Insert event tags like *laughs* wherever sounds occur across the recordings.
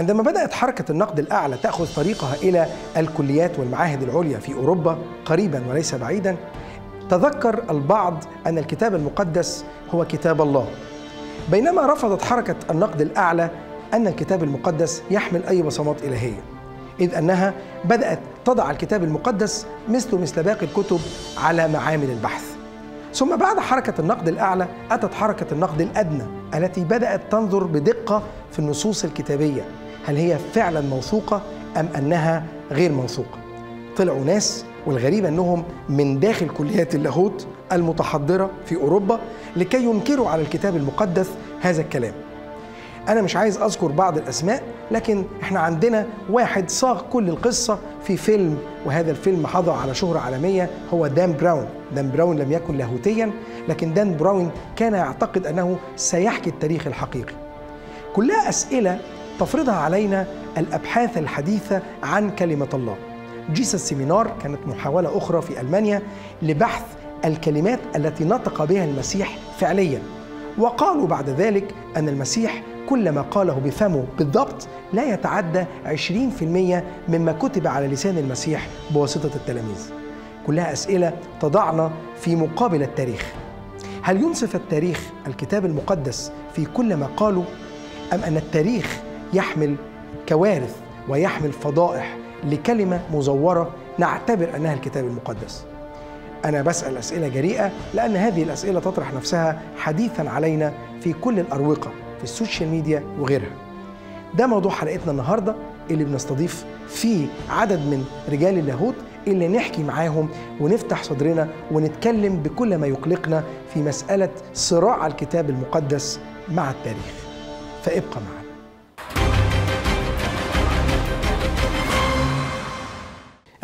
عندما بدأت حركة النقد الأعلى تأخذ طريقها إلى الكليات والمعاهد العليا في أوروبا قريبا وليس بعيدا تذكر البعض أن الكتاب المقدس هو كتاب الله. بينما رفضت حركة النقد الأعلى أن الكتاب المقدس يحمل أي بصمات إلهية إذ أنها بدأت تضع الكتاب المقدس مثل مثل باقي الكتب على معامل البحث. ثم بعد حركة النقد الأعلى أتت حركة النقد الأدنى التي بدأت تنظر بدقة في النصوص الكتابية. هل هي فعلا موثوقة أم أنها غير موثوقة؟ طلعوا ناس والغريب أنهم من داخل كليات اللاهوت المتحضرة في أوروبا لكي ينكروا على الكتاب المقدس هذا الكلام. أنا مش عايز أذكر بعض الأسماء لكن إحنا عندنا واحد صاغ كل القصة في فيلم وهذا الفيلم حظى على شهرة عالمية هو دان براون. دان براون لم يكن لاهوتيا لكن دان براون كان يعتقد أنه سيحكي التاريخ الحقيقي. كلها أسئلة تفرضها علينا الأبحاث الحديثة عن كلمة الله. Jesus Seminar كانت محاولة أخرى في ألمانيا لبحث الكلمات التي نطق بها المسيح فعليا. وقالوا بعد ذلك أن المسيح كل ما قاله بفمه بالضبط لا يتعدى 20% مما كتب على لسان المسيح بواسطة التلاميذ. كلها أسئلة تضعنا في مقابل التاريخ. هل ينصف التاريخ الكتاب المقدس في كل ما قاله أم أن التاريخ يحمل كوارث ويحمل فضائح لكلمة مزورة نعتبر أنها الكتاب المقدس. أنا بسأل أسئلة جريئة لأن هذه الأسئلة تطرح نفسها حديثا علينا في كل الأروقة في السوشيال ميديا وغيرها. ده موضوع حلقتنا النهاردة اللي بنستضيف فيه عدد من رجال اللاهوت اللي نحكي معاهم ونفتح صدرنا ونتكلم بكل ما يقلقنا في مسألة صراع الكتاب المقدس مع التاريخ. فابقى معنا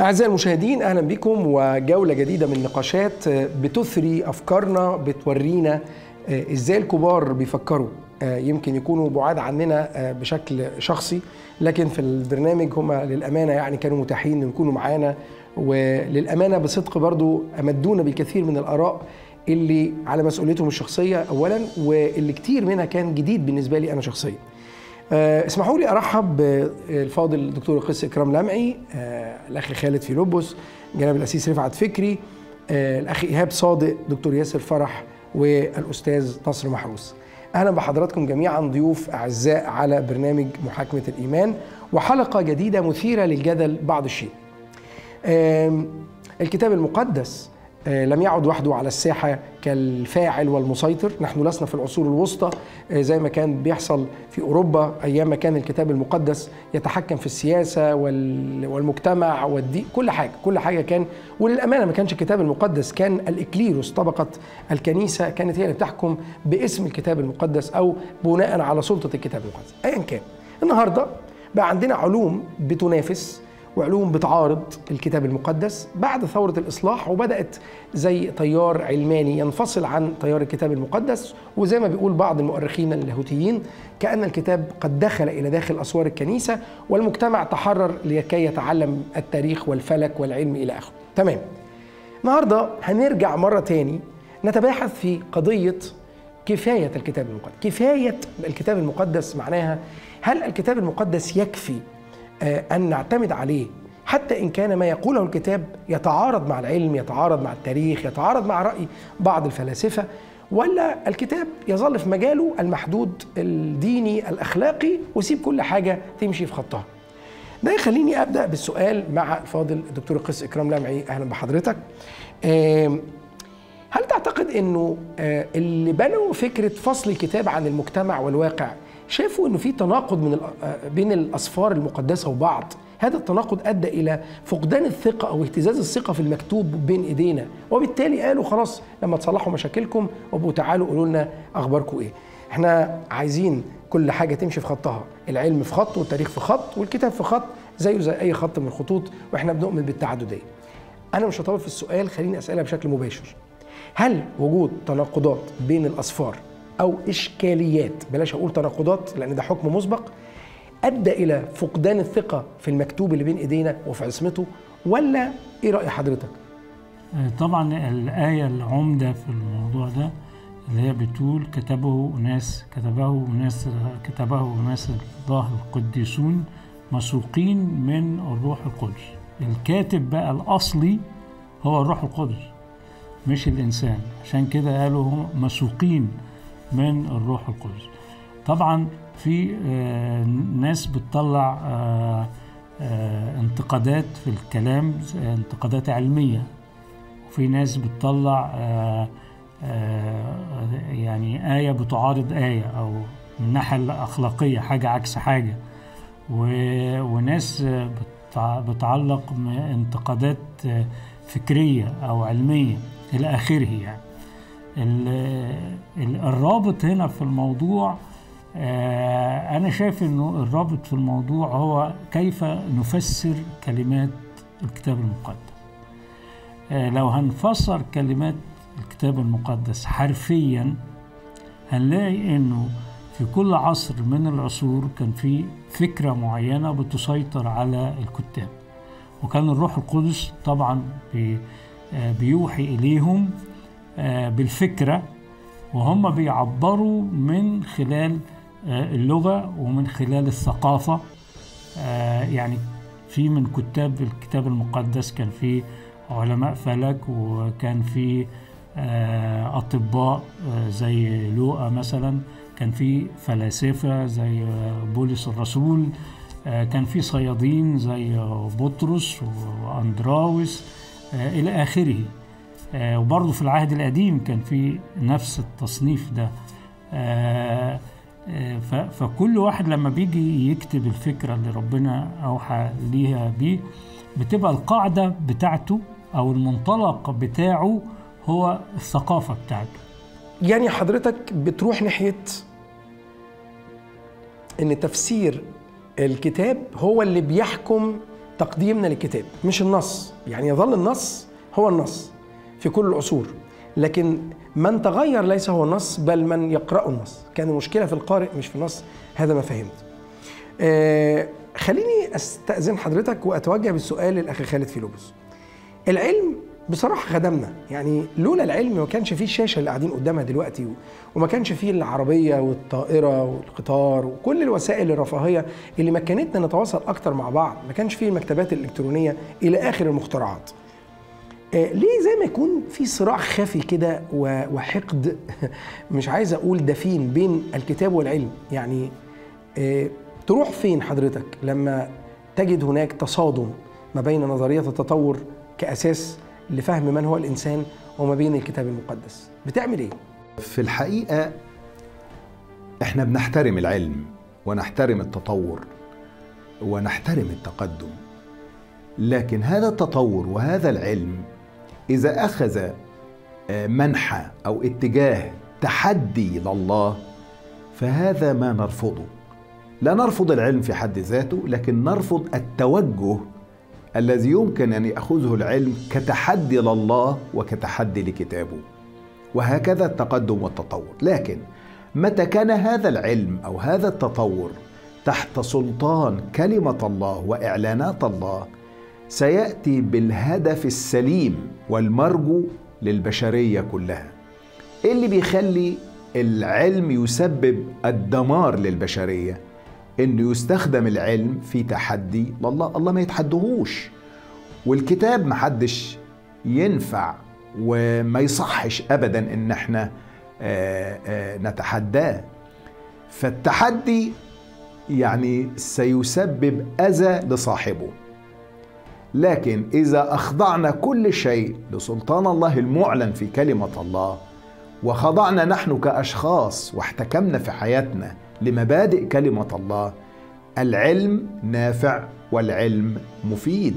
أعزائي المشاهدين أهلا بكم وجولة جديدة من نقاشات بتثري أفكارنا بتورينا إزاي الكبار بيفكروا. يمكن يكونوا بعاد عننا بشكل شخصي لكن في البرنامج هم للأمانة يعني كانوا متاحين إن يكونوا معانا وللأمانة بصدق برضو أمدونا بالكثير من الآراء اللي على مسؤوليتهم الشخصية أولا واللي كتير منها كان جديد بالنسبة لي أنا شخصيا. اسمحوا لي أرحب بالفاضل الدكتور القس إكرام لمعي الأخ خالد فيلبس جناب الأسيس رفعت فكري الأخ إيهاب صادق دكتور ياسر فرح والأستاذ نصر محروس. أهلا بحضراتكم جميعا ضيوف أعزاء على برنامج محاكمة الإيمان وحلقة جديدة مثيرة للجدل بعض الشيء. الكتاب المقدس لم يعد وحده على الساحة كالفاعل والمسيطر. نحن لسنا في العصور الوسطى زي ما كان بيحصل في أوروبا أيام ما كان الكتاب المقدس يتحكم في السياسة والمجتمع والدين كل حاجة كل حاجة كان وللأمانة ما كانش الكتاب المقدس كان الإكليروس طبقة الكنيسة كانت هي اللي بتحكم باسم الكتاب المقدس أو بناء على سلطة الكتاب المقدس. أيا كان. النهاردة بقى عندنا علوم بتنافس وعلوم بتعارض الكتاب المقدس بعد ثورة الإصلاح وبدأت زي تيار علماني ينفصل عن تيار الكتاب المقدس وزي ما بيقول بعض المؤرخين اللاهوتيين كأن الكتاب قد دخل إلى داخل أسوار الكنيسة والمجتمع تحرر لكي يتعلم التاريخ والفلك والعلم إلى آخره. تمام. النهاردة هنرجع مرة تاني نتباحث في قضية كفاية الكتاب المقدس. كفاية الكتاب المقدس معناها هل الكتاب المقدس يكفي أن نعتمد عليه. حتى إن كان ما يقوله الكتاب يتعارض مع العلم يتعارض مع التاريخ يتعارض مع رأي بعض الفلاسفة ولا الكتاب يظل في مجاله المحدود الديني الأخلاقي ويسيب كل حاجة تمشي في خطها. ده يخليني أبدأ بالسؤال مع الفاضل الدكتور القس إكرام لمعي. أهلا بحضرتك. هل تعتقد أنه اللي بنوا فكرة فصل الكتاب عن المجتمع والواقع شافوا إنه في تناقض من بين الأسفار المقدسة وبعض. هذا التناقض أدى إلى فقدان الثقة أو اهتزاز الثقة في المكتوب بين إيدينا. وبالتالي قالوا خلاص لما تصلحوا مشاكلكم وابقوا تعالوا قولوا لنا أخباركم إيه. إحنا عايزين كل حاجة تمشي في خطها. العلم في خط والتاريخ في خط والكتاب في خط زيه زي أي خط من الخطوط وإحنا بنؤمن بالتعددية. أنا مش هطول في السؤال خليني أسألها بشكل مباشر. هل وجود تناقضات بين الأسفار أو إشكاليات. بلاش أقول تناقضات لأن ده حكم مسبق. ادى إلى فقدان الثقة في المكتوب اللي بين إيدينا وفي عصمته ولا إيه رأي حضرتك؟ طبعا الآية العمدة في الموضوع ده اللي هي بتقول كتبه ناس كتبه ناس كتبه ناس الله القديسون مسوقين من الروح القدس. الكاتب بقى الأصلي هو الروح القدس مش الإنسان. عشان كده قالوا مسوقين. من الروح القدس. طبعا في آه، ناس بتطلع آه، آه، انتقادات في الكلام انتقادات علمية. وفي ناس بتطلع يعني آية بتعارض آية أو من الناحية الأخلاقية حاجة عكس حاجة. وناس بتع- بتعلق انتقادات فكرية أو علمية إلى آخره يعني. الرابط هنا في الموضوع آه، أنا شايف إنه الرابط في الموضوع هو كيف نفسر كلمات الكتاب المقدس. آه، لو هنفسر كلمات الكتاب المقدس حرفيا هنلاقي إنه في كل عصر من العصور كان في فكرة معينة بتسيطر على الكتاب. وكان الروح القدس طبعا آه، بيوحي إليهم بالفكرة وهم بيعبروا من خلال آه، اللغة ومن خلال الثقافة. آه، يعني في من كتاب الكتاب المقدس كان في علماء فلك وكان في آه، أطباء آه، زي لوقا مثلا كان في فلاسفة زي آه، بولس الرسول آه، كان في صيادين زي آه، بطرس وأندراوس آه، إلى آخره. آه، وبرضه في العهد القديم كان في نفس التصنيف ده. آه، آه، فكل واحد لما بيجي يكتب الفكرة اللي ربنا أوحى ليها بيه بتبقى القاعدة بتاعته أو المنطلق بتاعه هو الثقافة بتاعته. يعني حضرتك بتروح ناحية إن تفسير الكتاب هو اللي بيحكم تقديمنا للكتاب مش النص. يعني يظل النص هو النص. في كل العصور. لكن من تغير ليس هو النص بل من يقرأ النص. كان المشكلة في القارئ مش في النص. هذا ما فهمت. آه خليني أستأذن حضرتك وأتوجه بالسؤال للأخ خالد فيلبس. العلم بصراحة خدمنا. يعني لولا العلم ما كانش فيه الشاشة اللي قاعدين قدامها دلوقتي وما كانش فيه العربية والطائرة والقطار وكل الوسائل الرفاهية اللي مكنتنا نتواصل أكتر مع بعض ما كانش فيه المكتبات الإلكترونية إلى آخر المخترعات. ليه زي ما يكون في صراع خفي كده وحقد؟ *laughs* مش عايز أقول دفين بين الكتاب والعلم. يعني آه، تروح فين حضرتك لما تجد هناك تصادم ما بين نظرية التطور كأساس لفهم من هو الإنسان وما بين الكتاب المقدس؟ بتعمل إيه؟ في الحقيقة إحنا بنحترم العلم ونحترم التطور ونحترم التقدم. لكن هذا التطور وهذا العلم إذا أخذ آه، منحى أو اتجاه تحدي لله فهذا ما نرفضه. لا نرفض العلم في حد ذاته لكن نرفض التوجه الذي يمكن أن يأخذه العلم كتحدي لله وكتحدي لكتابه. وهكذا التقدم والتطور. لكن متى كان هذا العلم أو هذا التطور تحت سلطان كلمة الله وإعلانات الله سيأتي بالهدف السليم والمرجو للبشرية كلها إيه اللي بيخلي العلم يسبب الدمار للبشرية إنه يستخدم العلم في تحدي لله الله ما يتحدهوش والكتاب محدش ينفع وما يصحش ابدا إن إحنا آه، آه، نتحداه. فالتحدي يعني سيسبب أذى لصاحبه. لكن إذا أخضعنا كل شيء لسلطان الله المعلن في كلمة الله وخضعنا نحن كأشخاص واحتكمنا في حياتنا لمبادئ كلمة الله العلم نافع والعلم مفيد.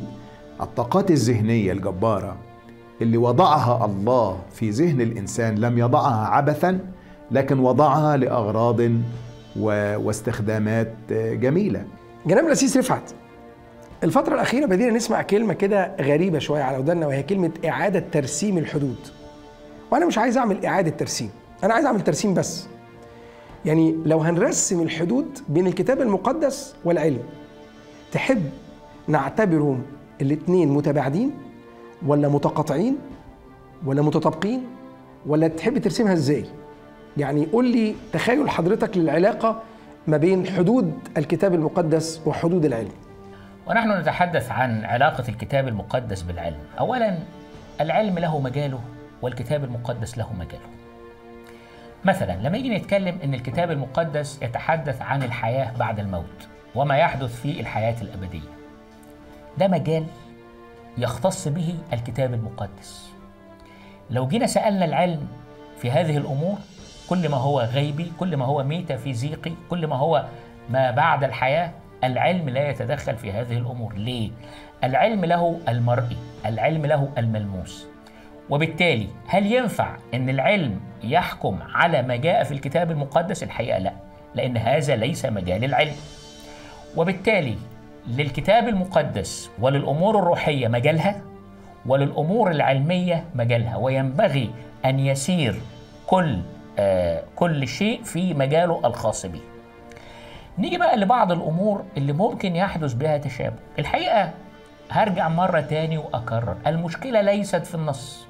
الطاقات الذهنية الجبارة اللي وضعها الله في ذهن الإنسان لم يضعها عبثا لكن وضعها لأغراض و- واستخدامات جميلة. جناب الأسيس رفعت الفترة الأخيرة بدينا نسمع كلمة كده غريبة شوية على ودنا وهي كلمة إعادة ترسيم الحدود. وأنا مش عايز أعمل إعادة ترسيم أنا عايز أعمل ترسيم بس. يعني لو هنرسم الحدود بين الكتاب المقدس والعلم تحب نعتبرهم الاتنين متباعدين ولا متقاطعين ولا متطابقين؟ ولا تحب ترسمها إزاي؟ يعني قول لي تخيل حضرتك للعلاقة ما بين حدود الكتاب المقدس وحدود العلم. ونحن نتحدث عن علاقة الكتاب المقدس بالعلم. أولا العلم له مجاله والكتاب المقدس له مجاله. مثلا لما يجي نتكلم إن الكتاب المقدس يتحدث عن الحياة بعد الموت وما يحدث في الحياة الأبدية ده مجال يختص به الكتاب المقدس. لو جينا سألنا العلم في هذه الأمور كل ما هو غيبي كل ما هو ميتافيزيقي كل ما هو ما بعد الحياة العلم لا يتدخل في هذه الأمور. ليه؟ العلم له المرئي العلم له الملموس. وبالتالي هل ينفع أن العلم يحكم على ما جاء في الكتاب المقدس؟ الحقيقة لا لأن هذا ليس مجال العلم. وبالتالي للكتاب المقدس وللأمور الروحية مجالها وللأمور العلمية مجالها. وينبغي أن يسير كل آه كل شيء في مجاله الخاص به نيجي بقى لبعض الأمور اللي ممكن يحدث بها تشابه. الحقيقة هرجع مرة تاني وأكرر. المشكلة ليست في النص.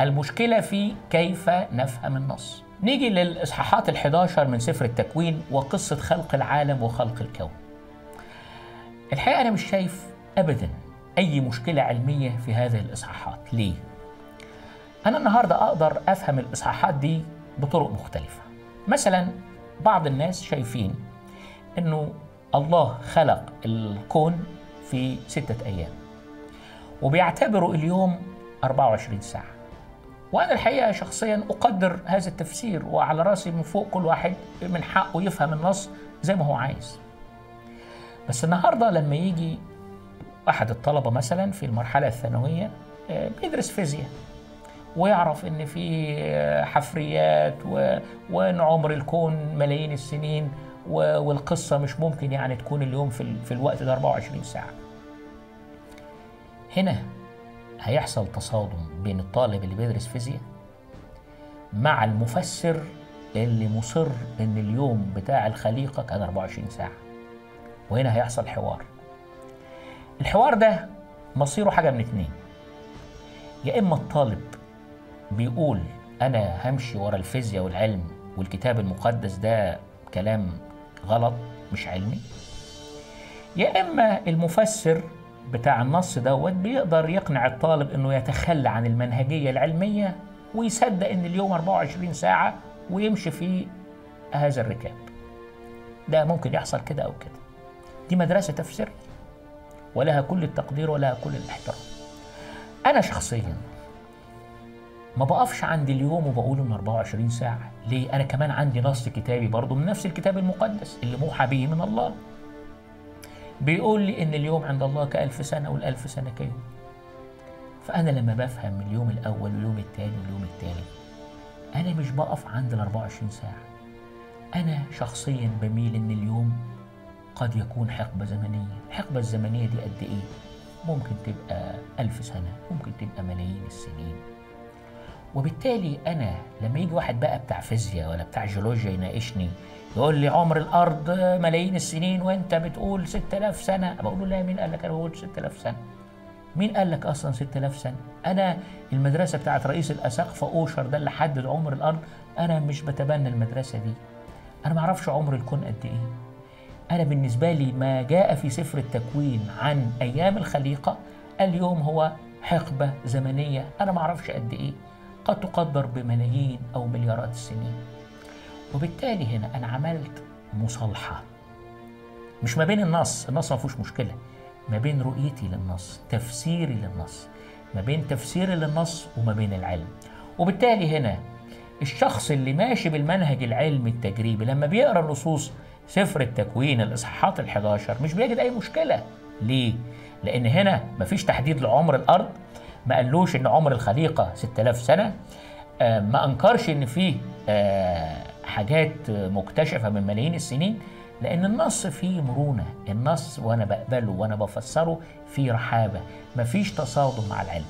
المشكلة في كيف نفهم النص. نيجي للإصحاحات الحداشر من سفر التكوين وقصة خلق العالم وخلق الكون. الحقيقة أنا مش شايف أبدا أي مشكلة علمية في هذه الإصحاحات. ليه؟ أنا النهاردة أقدر أفهم الإصحاحات دي بطرق مختلفة. مثلا بعض الناس شايفين أنه الله خلق الكون في ستة أيام. وبيعتبروا اليوم 24 ساعة. وأنا الحقيقة شخصيا أقدر هذا التفسير وعلى رأسي من فوق كل واحد من حقه يفهم النص زي ما هو عايز. بس النهاردة لما يجي أحد الطلبة مثلا في المرحلة الثانوية بيدرس فيزياء ويعرف إن في حفريات و... وان عمر الكون ملايين السنين و... والقصة مش ممكن يعني تكون اليوم في. في الوقت ده 24 ساعة. هنا هيحصل تصادم بين الطالب اللي بيدرس فيزياء مع المفسر اللي مصر إن اليوم بتاع الخليقة كان 24 ساعة. وهنا هيحصل حوار. الحوار ده مصيره حاجة من اتنين. يا إما الطالب بيقول أنا همشي ورا الفيزياء والعلم والكتاب المقدس ده كلام غلط مش علمي. يا إما المفسر بتاع النص دوت بيقدر يقنع الطالب إنه يتخلى عن المنهجية العلمية ويصدق إن اليوم 24 ساعة ويمشي في هذا الركاب. ده ممكن يحصل كده أو كده. دي مدرسة تفسير ولها كل التقدير ولها كل الاحترام. أنا شخصيا ما بقفش عند اليوم وبقول انه 24 ساعة، ليه؟ أنا كمان عندي نص كتابي برضه من نفس الكتاب المقدس اللي موحى به من الله. بيقول لي إن اليوم عند الله كألف سنة والألف سنة كيوم. فأنا لما بفهم اليوم الأول واليوم الثاني واليوم الثالث أنا مش بقف عند ال 24 ساعة. أنا شخصيا بميل إن اليوم قد يكون حقبة زمنية، الحقبة الزمنية دي قد إيه؟ ممكن تبقى ألف سنة، ممكن تبقى ملايين السنين. وبالتالي أنا لما يجي واحد بقى بتاع فيزياء ولا بتاع جيولوجيا يناقشني يقول لي عمر الأرض ملايين السنين وأنت بتقول 6000 سنة. بقول له لا مين قال لك أنا بقول 6000 سنة؟ مين قال لك أصلا 6000 سنة؟ أنا المدرسة بتاعت رئيس الاساقفه أوشر ده اللي حدد عمر الأرض أنا مش بتبنى المدرسة دي. أنا ما أعرفش عمر الكون قد إيه. أنا بالنسبة لي ما جاء في سفر التكوين عن أيام الخليقة اليوم هو حقبة زمنية أنا ما أعرفش قد إيه. قد تقدر بملايين أو مليارات السنين. وبالتالي هنا أنا عملت مصالحة. مش ما بين النص النص ما فيهوش مشكلة. ما بين رؤيتي للنص تفسيري للنص. ما بين تفسيري للنص وما بين العلم. وبالتالي هنا الشخص اللي ماشي بالمنهج العلمي التجريبي لما بيقرأ نصوص سفر التكوين الإصحاحات ال11 مش بيجد أي مشكلة. ليه؟ لأن هنا مفيش تحديد لعمر الأرض. ما قالوش إن عمر الخليقة 6000 سنة آه ما أنكرش إن فيه آه حاجات مكتشفة من ملايين السنين لأن النص فيه مرونة النص وأنا بقبله وأنا بفسره فيه رحابة مفيش تصادم مع العلم.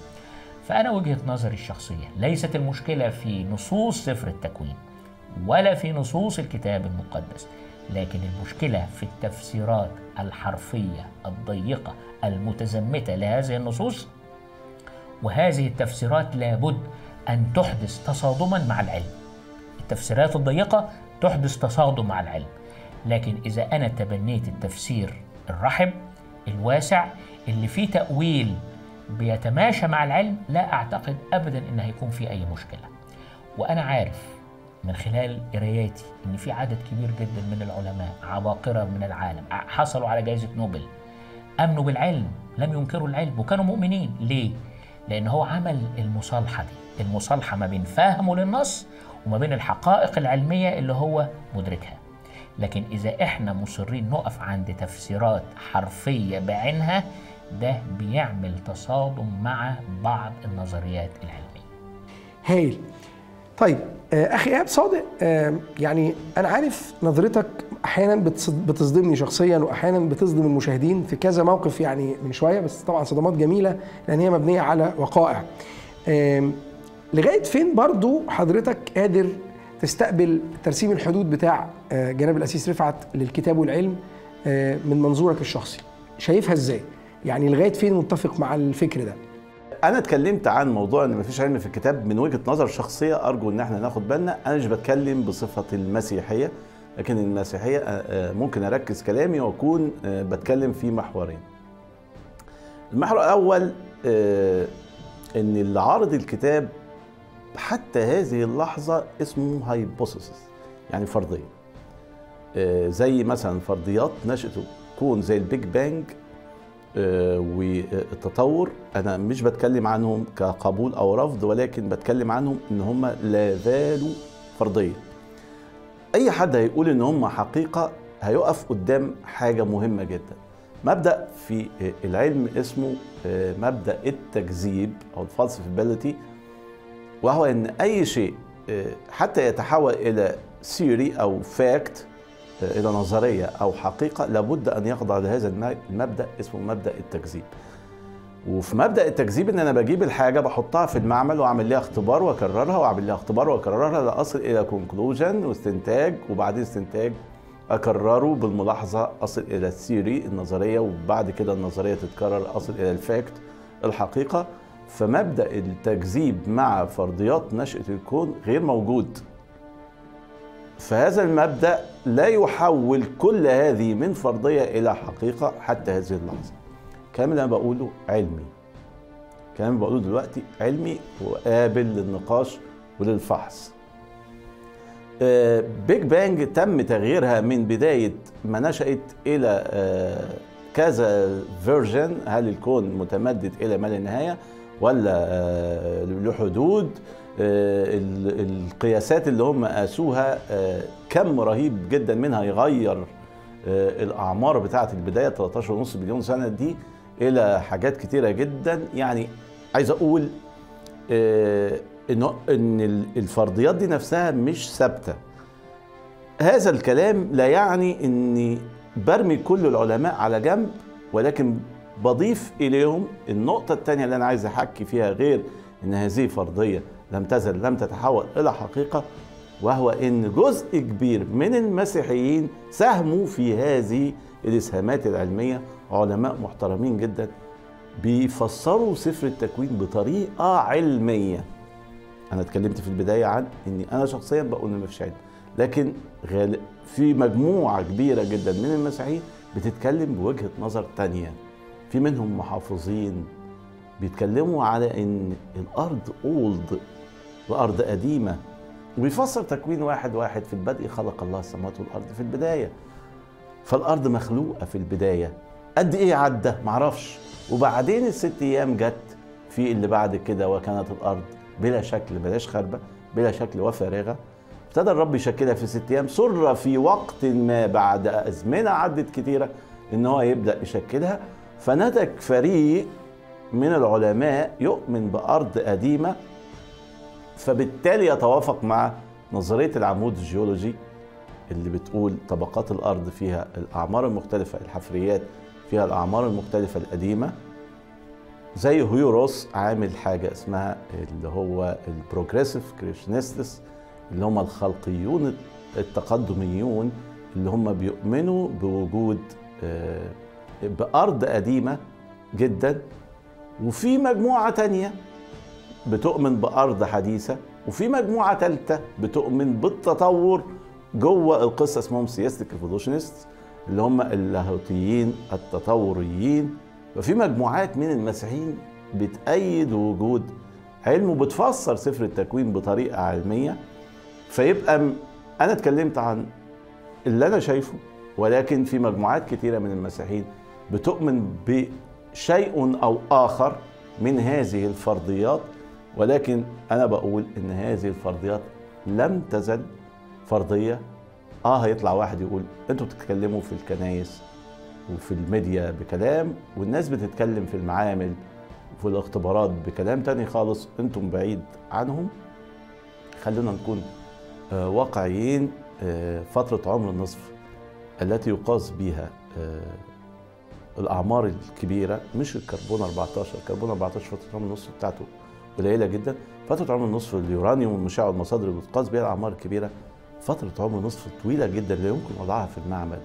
فأنا وجهة نظري الشخصية ليست المشكلة في نصوص سفر التكوين ولا في نصوص الكتاب المقدس لكن المشكلة في التفسيرات الحرفية الضيقة المتزمتة لهذه النصوص وهذه التفسيرات لابد أن تحدث تصادما مع العلم. التفسيرات الضيقة تحدث تصادم مع العلم. لكن إذا أنا تبنيت التفسير الرحب الواسع اللي فيه تأويل بيتماشى مع العلم لا أعتقد أبدا إن هيكون فيه أي مشكلة. وأنا عارف من خلال قراياتي إن في عدد كبير جدا من العلماء عباقرة من العالم حصلوا على جائزة نوبل. امنوا بالعلم لم ينكروا العلم وكانوا مؤمنين. ليه؟ لأن هو عمل المصالحة دي. المصالحة ما بين فهمه للنص وما بين الحقائق العلمية اللي هو مدركها. لكن إذا إحنا مصرين نقف عند تفسيرات حرفية بعينها ده بيعمل تصادم مع بعض النظريات العلمية. هايل. طيب أخي إيهاب صادق آه، يعني أنا عارف نظرتك أحيانا بتص- بتصدمني شخصيا واحيانا بتصدم المشاهدين في كذا موقف يعني من شوية بس طبعا صدمات جميلة لأن هي مبنية على وقائع. لغاية فين برضو حضرتك قادر تستقبل ترسيم الحدود بتاع آه، جناب الأسيس رفعت للكتاب والعلم آه، من منظورك الشخصي؟ شايفها إزاي؟ يعني لغاية فين متفق مع الفكر ده؟ أنا اتكلمت عن موضوع إن مفيش علم في الكتاب. من وجهة نظر شخصية أرجو إن إحنا ناخد بالنا. أنا مش بتكلم بصفة المسيحية لكن المسيحية آه، آه، ممكن أركز كلامي وأكون آه، بتكلم في محورين. المحور الأول إن اللي عارض الكتاب حتى هذه اللحظة اسمه hypothesis يعني فرضية. زي مثلا فرضيات نشأة الكون زي ال Big Bang والتطور. أنا مش بتكلم عنهم كقبول أو رفض ولكن بتكلم عنهم إن هم لا زالوا فرضية. أي حد هيقول إن هم حقيقة هيقف قدام حاجة مهمة جدا. مبدأ في آه، العلم اسمه آه، مبدأ التكذيب أو ال falsifiability وهو إن أي شيء آه، حتى يتحول إلى theory أو fact إلى نظرية أو حقيقة لابد أن يخضع لهذا الم- المبدا اسمه مبدأ التكذيب. وفي مبدأ التكذيب إن أنا بجيب الحاجة بحطها في المعمل وأعمل لها اختبار وأكررها وأعمل لها اختبار وأكررها لأصل إلى conclusion واستنتاج وبعدين استنتاج أكرره بالملاحظة أصل إلى ال theory النظرية وبعد كده النظرية تتكرر أصل إلى ال fact الحقيقة. فمبدأ التكذيب مع فرضيات نشأة الكون غير موجود. فهذا المبدأ لا يحول كل هذه من فرضية إلى حقيقة حتى هذه اللحظة. الكلام اللي أنا بقوله علمي. الكلام اللي بقوله دلوقتي علمي وقابل للنقاش وللفحص. آه، Big Bang تم تغييرها من بداية ما نشأت إلى آه، كذا version هل الكون متمدد إلى ما لا نهاية؟ ولا آه، له حدود آه، القياسات اللي هم قاسوها آه، كم رهيب جدا منها يغير آه، الأعمار بتاعة البداية 13.5 مليون سنة دي إلى حاجات كتيرة جدا. يعني عايز أقول آه، إن ال- الفرضيات دي نفسها مش ثابتة. هذا الكلام لا يعني إني برمي كل العلماء على جنب ولكن بضيف إليهم النقطة الثانية اللي أنا عايز أحكي فيها غير إن هذه فرضية. لم تزل لم تتحول إلى حقيقة وهو إن جزء كبير من المسيحيين ساهموا في هذه الإسهامات العلمية علماء محترمين جدا بيفسروا سفر التكوين بطريقة علمية أنا اتكلمت في البداية عن إني أنا شخصيا بقول ان مفيش علم لكن. في مجموعة كبيرة جدا من المسيحيين بتتكلم بوجهة نظر تانية في منهم محافظين بيتكلموا على إن الأرض أولد الأرض قديمة. وبيفسر تكوين واحد واحد في البدء خلق الله السماوات والأرض في البداية. فالأرض مخلوقة في البداية. قد إيه عدى؟ معرفش. وبعدين الست أيام جت في اللي بعد كده وكانت الأرض بلا شكل بلاش خربة بلا شكل وفارغه ابتدى الرب يشكلها في ست أيام. سر في وقت ما بعد أزمنة عدت كتيرة إن هو يبدأ يشكلها. فنتج فريق من العلماء يؤمن بأرض قديمة فبالتالي يتوافق مع نظرية العمود الجيولوجي اللي بتقول طبقات الأرض فيها الأعمار المختلفة الحفريات فيها الأعمار المختلفة القديمة. زي هيو روس عامل حاجة اسمها اللي هو ال progressive creationists اللي هم الخلقيون التقدميون اللي هم بيؤمنوا بوجود آه، بأرض قديمة جدا. وفي مجموعة تانية بتؤمن بأرض حديثة وفي مجموعة ثالثه بتؤمن بالتطور جوه القصة اسمهم سياستيك ايفولوشنست اللي هم اللاهوتيين التطوريين. وفي مجموعات من المسيحيين بتأيد وجود علم وبتفسر سفر التكوين بطريقة علمية. فيبقى أنا اتكلمت عن اللي أنا شايفه ولكن في مجموعات كتيرة من المسيحيين بتؤمن بشيء أو آخر من هذه الفرضيات ولكن أنا بقول إن هذه الفرضيات لم تزل فرضية. آه هيطلع واحد يقول أنتوا بتتكلموا في الكنايس وفي الميديا بكلام والناس بتتكلم في المعامل وفي الاختبارات بكلام تاني خالص أنتم بعيد عنهم. خلونا نكون آه، واقعيين آه، فترة عمر النصف التي يقاس بها الأعمار الكبيرة مش الكربون 14 الكربون 14 فترة عمر النصف بتاعته قليلة جدا. فترة عمر النصف اليورانيوم والمشع والمصادر اللي بتقاس بها الأعمار الكبيرة. فترة عمر النصف طويلة جدا لا يمكن وضعها في المعمل.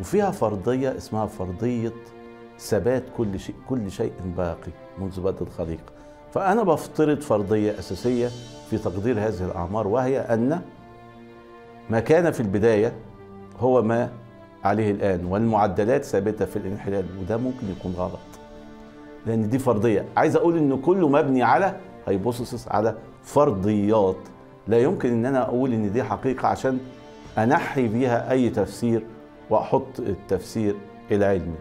وفيها فرضية اسمها فرضية ثبات كل شيء كل شيء باقي منذ بدء الخليقة فأنا بفترض فرضية أساسية في تقدير هذه الأعمار وهي أن ما كان في البداية هو ما عليه الآن والمعدلات ثابتة في الانحلال وده ممكن يكون غلط. لأن دي فرضية عايز أقول إن كله مبني على هيبوثيسس على فرضيات لا يمكن إن أنا أقول إن دي حقيقة عشان أنحي بيها أي تفسير وأحط التفسير العلمي.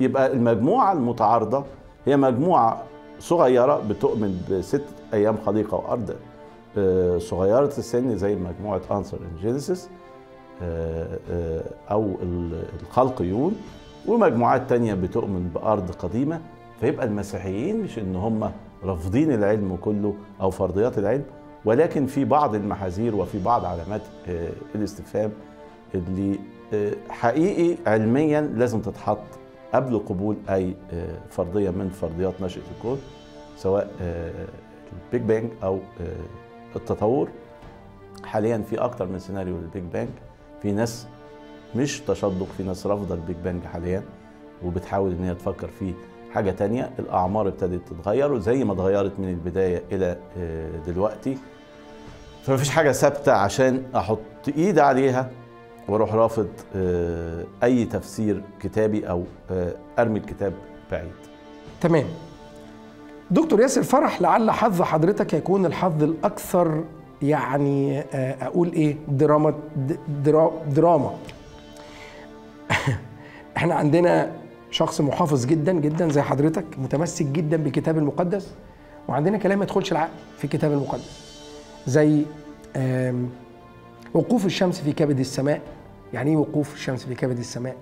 يبقى المجموعة المتعارضة هي مجموعة صغيرة بتؤمن بست أيام خليقة وأرض آه، صغيرة السن زي مجموعة أنسر إن جينيسيس أو ال- الخلقيون ومجموعات تانية بتؤمن بأرض قديمة فيبقى المسيحيين مش إن هم رافضين العلم كله أو فرضيات العلم ولكن في بعض المحاذير وفي بعض علامات آه، الاستفهام اللي آه، حقيقي علميا لازم تتحط قبل قبول أي آه، فرضية من فرضيات نشأة الكون سواء آه، ال Big Bang أو آه، التطور. حاليا في أكتر من سيناريو لل Big Bang. في ناس مش بتصدق في ناس رافضة ال Big Bang حاليا وبتحاول إن هي تفكر في حاجة تانية. الأعمار ابتدت تتغير وزي ما اتغيرت من البداية إلى آه، دلوقتي. فمفيش حاجة ثابتة عشان أحط ايد عليها وأروح رافض آه، أي تفسير كتابي أو آه، أرمي الكتاب بعيد. تمام. دكتور ياسر فرح لعل حظ حضرتك يكون الحظ الأكثر يعني آه، أقول إيه دراما درا دراما. *laughs* إحنا عندنا شخص محافظ جدا جدا زي حضرتك متمسك جدا بالكتاب المقدس وعندنا كلام ما يدخلش العقل في الكتاب المقدس. زي وقوف الشمس في كبد السماء. يعني إيه وقوف الشمس في كبد السماء؟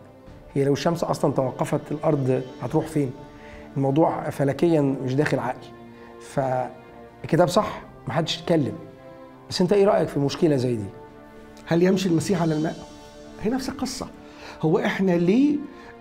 هي لو الشمس أصلا توقفت الأرض هتروح فين؟ الموضوع فلكيا مش داخل عقل. فالكتاب صح؟ محدش يتكلم. بس انت إيه رأيك في مشكلة زي دي؟ هل يمشي المسيح على الماء؟ هي نفس القصة. هو إحنا ليه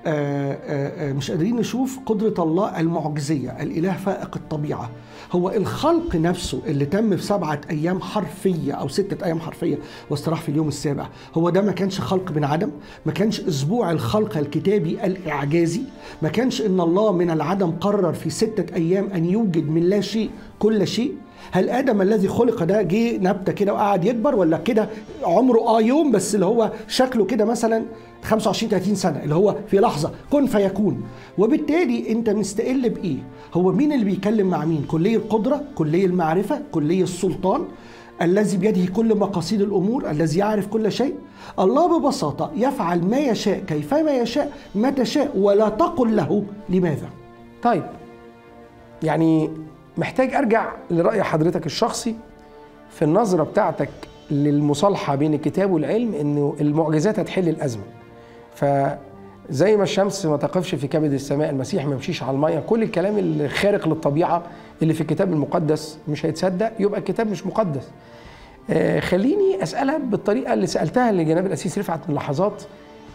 آه، آه، آه، مش قادرين نشوف قدرة الله المعجزية الإله فائق الطبيعة. هو الخلق نفسه اللي تم في سبعة أيام حرفية أو ستة أيام حرفية واستراح في اليوم السابع هو ده ما كانش خلق من عدم ما كانش أسبوع الخلق الكتابي الإعجازي ما كانش إن الله من العدم قرر في ستة أيام أن يوجد من لا شيء كل شيء. هل آدم الذي خلق ده جه نبتة كده وقعد يكبر ولا كده عمره آه يوم بس اللي هو شكله كده مثلا 25 30 سنة اللي هو في لحظة كن فيكون. وبالتالي أنت مستقل بإيه؟ هو مين اللي بيتكلم مع مين؟ كلي القدرة كلي المعرفة كلي السلطان الذي بيده كل مقاصد الأمور الذي يعرف كل شيء؟ الله ببساطة يفعل ما يشاء كيفما يشاء متى شاء ولا تقل له. لماذا؟ طيب. يعني محتاج أرجع لرأي حضرتك الشخصي في النظرة بتاعتك للمصالحة بين الكتاب والعلم إنه المعجزات هتحل الأزمة. فزي ما الشمس ما تقفش في كبد السماء المسيح ما يمشيش على المية كل الكلام الخارق للطبيعة اللي في الكتاب المقدس مش هيتصدق يبقى الكتاب مش مقدس. آه، خليني أسألها بالطريقة اللي سألتها لجناب الأسيس رفعت من لحظات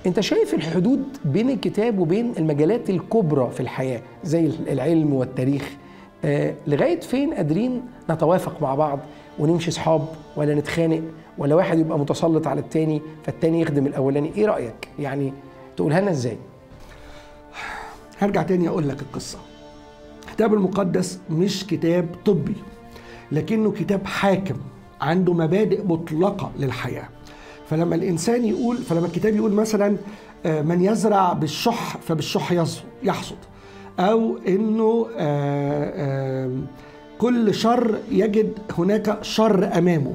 أنت شايف الحدود بين الكتاب وبين المجالات الكبرى في الحياة زي العلم والتاريخ لغاية فين قادرين نتوافق مع بعض ونمشي صحاب ولا نتخانق ولا واحد يبقى متسلط على التاني فالتاني يخدم الأولاني؟ إيه رأيك؟ يعني تقولها لنا إزاي؟ هرجع تاني أقول لك القصة. الكتاب المقدس مش كتاب طبي لكنه كتاب حاكم عنده مبادئ مطلقة للحياة. فلما الإنسان يقول فلما الكتاب يقول مثلا آه، من يزرع بالشح فبالشح يحصد. أو إنه آه، آه، كل شر يجد هناك شر أمامه.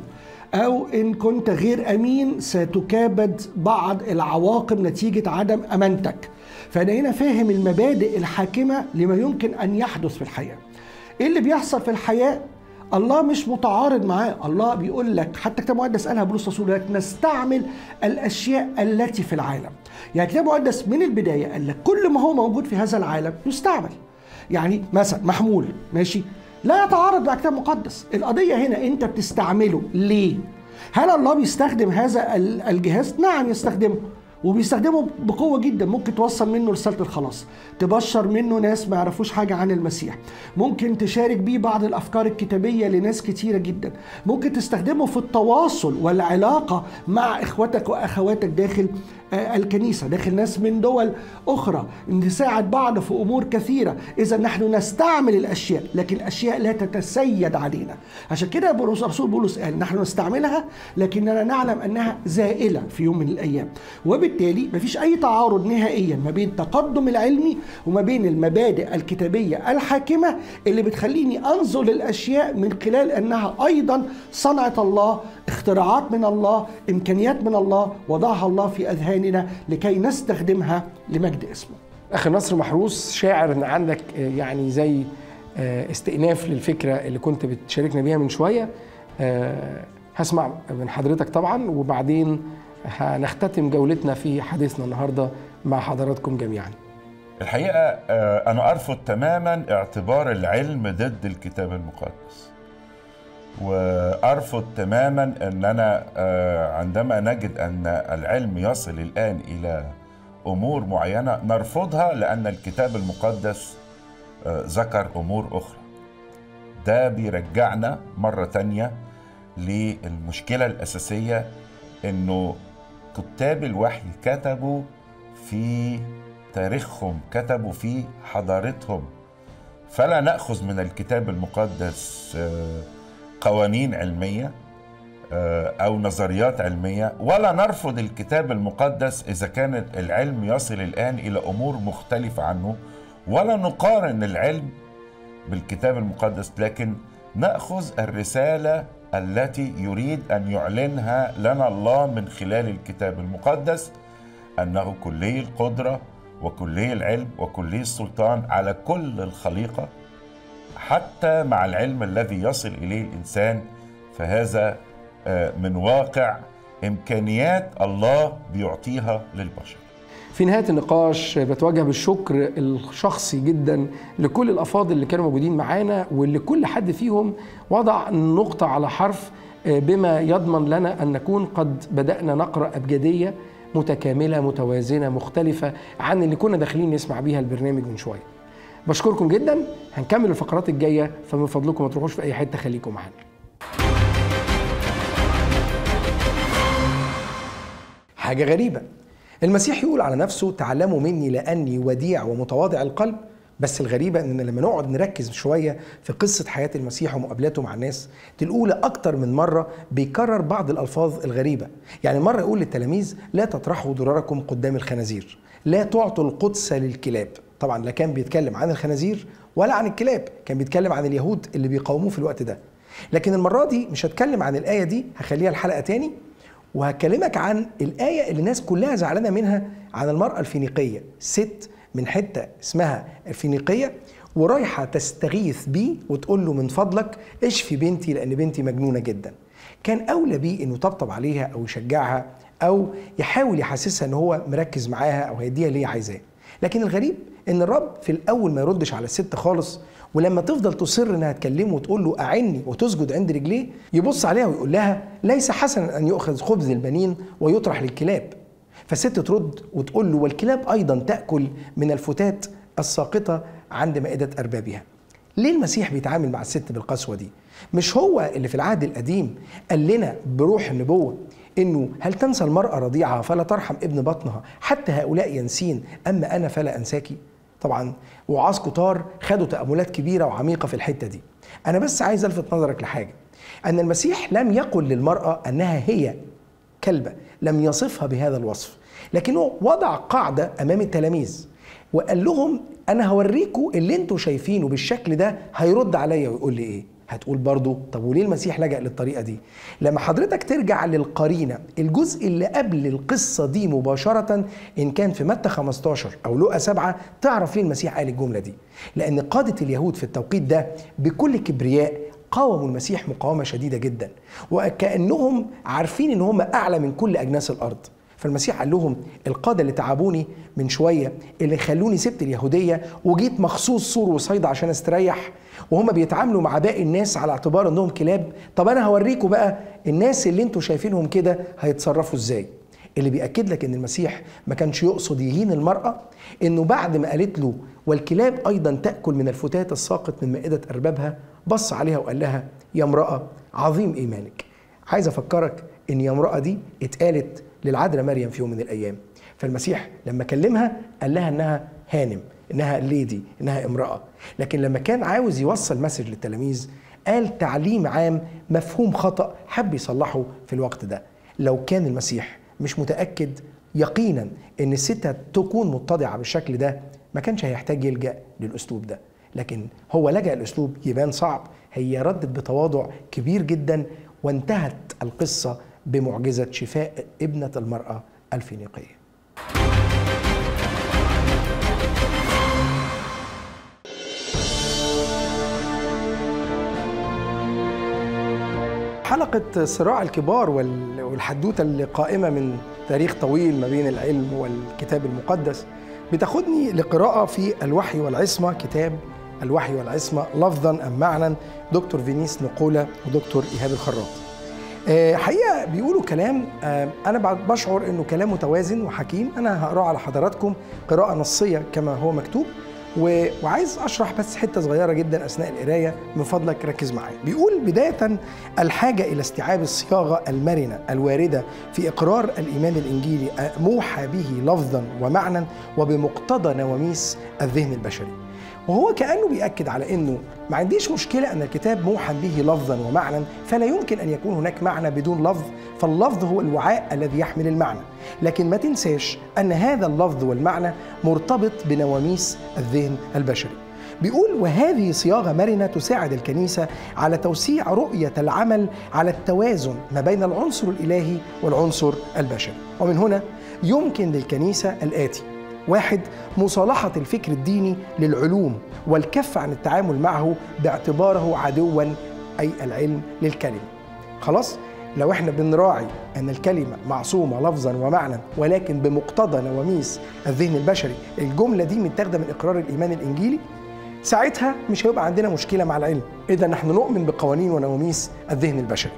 أو إن كنت غير أمين ستكابد بعض العواقب نتيجة عدم أمانتك. فأنا هنا فاهم المبادئ الحاكمة لما يمكن أن يحدث في الحياة. إيه اللي بيحصل في الحياة؟ الله مش متعارض معاه. الله بيقول لك حتى كتاب مقدس قالها بولس الرسول لك نستعمل الأشياء التي في العالم. يعني كتاب مقدس من البداية قال لك كل ما هو موجود في هذا العالم يستعمل. يعني مثلا محمول ماشي؟ لا يتعارض مع كتاب مقدس. القضية هنا أنت بتستعمله ليه؟ هل الله بيستخدم هذا ال- الجهاز؟ نعم يستخدمه. وبيستخدمه بقوة جدا. ممكن توصل منه رسالة الخلاص. تبشر منه ناس ما يعرفوش حاجة عن المسيح. ممكن تشارك بيه بعض الأفكار الكتابية لناس كتيرة جدا. ممكن تستخدمه في التواصل والعلاقة مع إخوتك وأخواتك داخل الكنيسة داخل ناس من دول أخرى نساعد بعض في أمور كثيرة. إذا نحن نستعمل الأشياء لكن الاشياء لا تتسيد علينا. عشان كده بولس رسول بولس قال نحن نستعملها لكننا نعلم أنها زائلة في يوم من الأيام. وبالتالي مفيش أي تعارض نهائيا ما بين التقدم العلمي وما بين المبادئ الكتابية الحاكمة اللي بتخليني أنظر للأشياء من خلال أنها أيضا صنعة الله اختراعات من الله إمكانيات من الله وضعها الله في أذهاننا لكي نستخدمها لمجد اسمه. أخي نصر محروس شاعر ان عندك آه، يعني زي آه، استئناف للفكرة اللي كنت بتشاركنا بيها من شوية. آه، هسمع من حضرتك طبعا وبعدين هنختتم جولتنا في حديثنا النهارده مع حضراتكم جميعا. الحقيقة آه، أنا أرفض تماما اعتبار العلم ضد الكتاب المقدس. وأرفض تماما أن أنا آه، عندما نجد أن العلم يصل الآن إلى أمور معينة نرفضها لأن الكتاب المقدس آه، ذكر أمور أخرى. ده بيرجعنا مرة تانية للمشكلة الأساسية أنه كتاب الوحي كتبوا في تاريخهم كتبوا في حضارتهم. فلا نأخذ من الكتاب المقدس آه، قوانين علمية آه، أو نظريات علمية. ولا نرفض الكتاب المقدس إذا كان العلم يصل الآن إلى أمور مختلفة عنه. ولا نقارن العلم بالكتاب المقدس لكن نأخذ الرسالة التي يريد أن يعلنها لنا الله من خلال الكتاب المقدس أنه كلي القدرة وكلي العلم وكلي السلطان على كل الخليقة. حتى مع العلم الذي يصل إليه الإنسان فهذا آه، من واقع إمكانيات الله بيعطيها للبشر. في نهاية النقاش بتوجه بالشكر الشخصي جدا لكل الأفاضل اللي كانوا موجودين معانا واللي كل حد فيهم وضع نقطه على حرف آه، بما يضمن لنا أن نكون قد بدأنا نقرأ أبجدية متكاملة متوازنة مختلفة عن اللي كنا داخلين نسمع بيها البرنامج من شوية. بشكركم جدا. هنكمل الفقرات الجاية فمن فضلكم ما تروحوش في أي حتة خليكم معانا. حاجة غريبة. المسيح يقول على نفسه تعلموا مني لأني وديع ومتواضع القلب. بس الغريبة إن لما نقعد نركز شوية في قصة حياة المسيح ومقابلاته مع الناس تلاقوه أكتر من مرة بيكرر بعض الألفاظ الغريبة. يعني مرة يقول للتلاميذ لا تطرحوا ضراركم قدام الخنازير لا تعطوا القدس للكلاب. طبعا لا كان بيتكلم عن الخنازير ولا عن الكلاب كان بيتكلم عن اليهود اللي بيقاوموه في الوقت ده. لكن المرة دي مش هتكلم عن الآية دي هخليها الحلقة تاني وهكلمك عن الآية اللي الناس كلها زعلانة منها عن المرأة الفينيقية. ست من حتة اسمها الفينيقية ورايحة تستغيث بيه وتقول له من فضلك اشفي بنتي لأن بنتي مجنونة جدا. كان أولى بيه إنه يطبطب عليها أو يشجعها أو يحاول يحسسها إن هو مركز معاها أو هيديها اللي هي عايزاه. لكن الغريب إن الرب في الأول ما يردش على الست خالص ولما تفضل تصر إنها تكلمه وتقول له أعني وتسجد عند رجليه يبص عليها ويقول لها ليس حسنا أن يؤخذ خبز البنين ويطرح للكلاب. فالست ترد وتقول له والكلاب أيضا تأكل من الفتات الساقطة عند مائدة أربابها. ليه المسيح بيتعامل مع الست بالقسوة دي؟ مش هو اللي في العهد القديم قال لنا بروح النبوة إنه هل تنسى المرأة رضيعها فلا ترحم ابن بطنها؟ حتى هؤلاء ينسين أما أنا فلا انساكي طبعا وعاظ كتار خدوا تأملات كبيرة وعميقة في الحتة دي. أنا بس عايز ألفت نظرك لحاجة. أن المسيح لم يقل للمرأة أنها هي كلبة لم يصفها بهذا الوصف. لكنه وضع قاعدة أمام التلاميذ وقال لهم أنا هوريكم اللي أنتوا شايفينه بالشكل ده هيرد عليا ويقول لي إيه؟ هتقول برضو طب وليه المسيح لجأ للطريقة دي؟ لما حضرتك ترجع للقرينة الجزء اللي قبل القصة دي مباشرة إن كان في متى 15 أو لقى 7 تعرف ليه المسيح قال الجملة دي. لأن قادة اليهود في التوقيت ده بكل كبرياء قاوموا المسيح مقاومة شديدة جدا وكأنهم عارفين إن هم أعلى من كل أجناس الأرض. فالمسيح قال لهم القادة اللي تعبوني من شوية اللي خلوني سبت اليهودية وجيت مخصوص سور وصيدا عشان استريح وهم بيتعاملوا مع باقي الناس على اعتبار إنهم كلاب. طب أنا هوريكم بقى الناس اللي أنتوا شايفينهم كده هيتصرفوا إزاي؟ اللي بيأكد لك إن المسيح ما كانش يقصد يهين المرأة إنه بعد ما قالت له والكلاب أيضا تأكل من الفتات الساقط من مائدة أربابها بص عليها وقال لها يا امرأة عظيم إيمانك. عايز أفكرك إن يا امرأة دي اتقالت للعذراء مريم في يوم من الأيام. فالمسيح لما كلمها قال لها إنها هانم إنها ليدي إنها امرأة. لكن لما كان عاوز يوصل مسج للتلاميذ قال تعليم عام مفهوم خطأ حب يصلحه في الوقت ده. لو كان المسيح مش متأكد يقينا إن الست تكون متضعة بالشكل ده ما كانش هيحتاج يلجأ للأسلوب ده. لكن هو لجأ الاسلوب يبان صعب هي ردت بتواضع كبير جدا وانتهت القصة بمعجزة شفاء ابنة المرأة الفينيقية. حلقة صراع الكبار وال- والحدوتة اللي قائمة من تاريخ طويل ما بين العلم والكتاب المقدس بتاخدني لقراءة في الوحي والعصمة كتاب الوحي والعصمة لفظا أم معنى دكتور فينيس نقولة ودكتور إيهاب الخراط. آه، حقيقة بيقولوا كلام آه، بعد- بشعر إنه كلام متوازن وحكيم. أنا هقرأه على حضراتكم قراءة نصية كما هو مكتوب. وعايز أشرح بس حتة صغيرة جدا أثناء القراية من فضلك ركز معايا. بيقول بداية الحاجة إلى استيعاب الصياغة المرنة الواردة في إقرار الإيمان الإنجيلي موحى به لفظا ومعنى وبمقتضى نواميس الذهن البشري. وهو كأنه بيأكد على إنه ما عنديش مشكلة أن الكتاب موحى به لفظا ومعنى فلا يمكن أن يكون هناك معنى بدون لفظ فاللفظ هو الوعاء الذي يحمل المعنى. لكن ما تنساش أن هذا اللفظ والمعنى مرتبط بنواميس الذهن البشري. بيقول وهذه صياغة مرنة تساعد الكنيسة على توسيع رؤية العمل على التوازن ما بين العنصر الإلهي والعنصر البشري. ومن هنا يمكن للكنيسة الآتي واحد مصالحة الفكر الديني للعلوم والكف عن التعامل معه باعتباره عدوا أي العلم للكلمة. خلاص؟ لو إحنا بنراعي أن الكلمة معصومة لفظا ومعنى ولكن بمقتضى نواميس الذهن البشري الجملة دي متاخدة من إقرار الإيمان الإنجيلي؟ ساعتها مش هيبقى عندنا مشكلة مع العلم إذا نحن نؤمن بقوانين ونواميس الذهن البشري.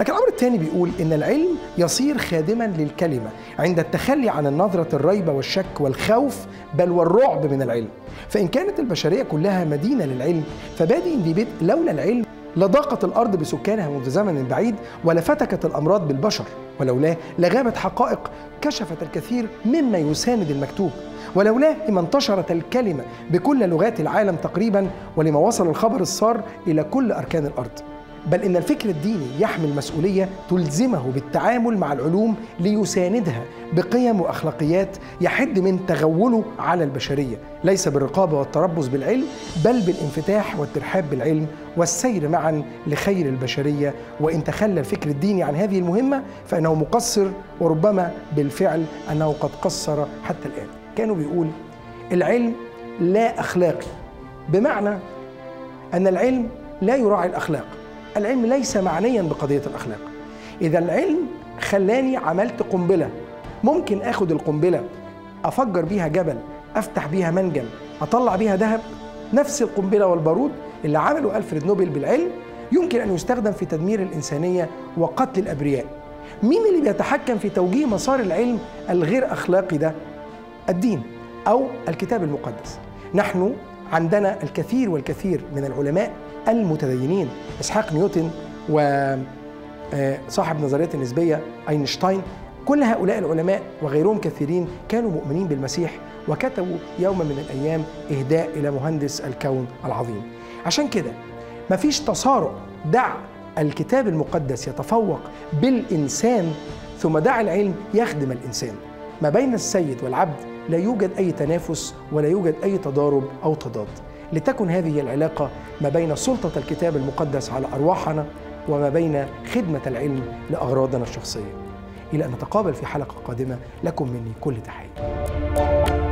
لكن الأمر الثاني بيقول إن العلم يصير خادما للكلمة عند التخلي عن النظرة الريبة والشك والخوف بل والرعب من العلم. فإن كانت البشرية كلها مدينة للعلم فبادئ ببدء لولا العلم لضاقت الأرض بسكانها منذ زمن بعيد ولفتكت الأمراض بالبشر. ولولاه لغابت حقائق كشفت الكثير مما يساند المكتوب. ولولاه لما انتشرت الكلمة بكل لغات العالم تقريبا ولما وصل الخبر السار إلى كل أركان الأرض. بل إن الفكر الديني يحمل مسؤولية تلزمه بالتعامل مع العلوم ليساندها بقيم وأخلاقيات يحد من تغوله على البشرية. ليس بالرقابة والتربص بالعلم بل بالانفتاح والترحاب بالعلم والسير معا لخير البشرية. وإن تخلى الفكر الديني عن هذه المهمة فإنه مقصر وربما بالفعل أنه قد قصر حتى الآن. كانوا بيقول العلم لا اخلاقي بمعنى أن العلم لا يراعي الأخلاق. العلم ليس معنيا بقضية الأخلاق. إذا العلم خلاني عملت قنبلة. ممكن آخد القنبلة أفجر بيها جبل أفتح بيها منجم أطلع بيها ذهب. نفس القنبلة والبارود اللي عمله ألفريد نوبل بالعلم يمكن أن يستخدم في تدمير الإنسانية وقتل الأبرياء. مين اللي بيتحكم في توجيه مسار العلم الغير أخلاقي ده؟ الدين أو الكتاب المقدس. نحن عندنا الكثير والكثير من العلماء المتدينين إسحاق نيوتن وصاحب نظرية النسبية أينشتاين. كل هؤلاء العلماء وغيرهم كثيرين كانوا مؤمنين بالمسيح وكتبوا يوم من الأيام إهداء إلى مهندس الكون العظيم. عشان كده مفيش تصارع دع الكتاب المقدس يتفوق بالإنسان ثم دع العلم يخدم الإنسان. ما بين السيد والعبد لا يوجد أي تنافس ولا يوجد أي تضارب أو تضاد. لتكن هذه العلاقة ما بين سلطة الكتاب المقدس على أرواحنا وما بين خدمة العلم لأغراضنا الشخصية. إلى أن نتقابل في حلقة قادمة. لكم مني كل تحية.